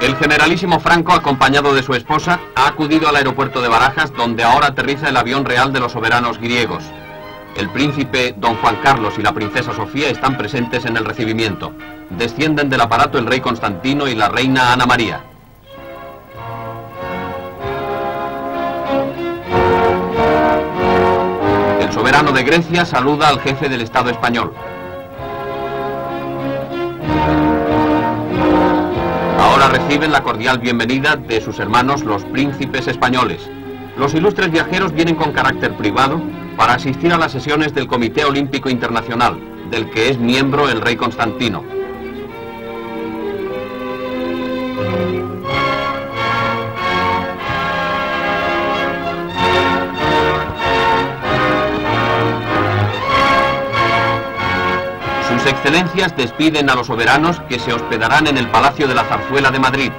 El generalísimo Franco, acompañado de su esposa, ha acudido al aeropuerto de Barajas, donde ahora aterriza el avión real de los soberanos griegos. El príncipe don Juan Carlos y la princesa Sofía están presentes en el recibimiento. Descienden del aparato el rey Constantino y la reina Ana María. El soberano de Grecia saluda al jefe del Estado español. Reciben la cordial bienvenida de sus hermanos los príncipes españoles. Los ilustres viajeros vienen con carácter privado para asistir a las sesiones del Comité Olímpico Internacional, del que es miembro el rey Constantino. Sus excelencias despiden a los soberanos que se hospedarán en el Palacio de la Zarzuela de Madrid,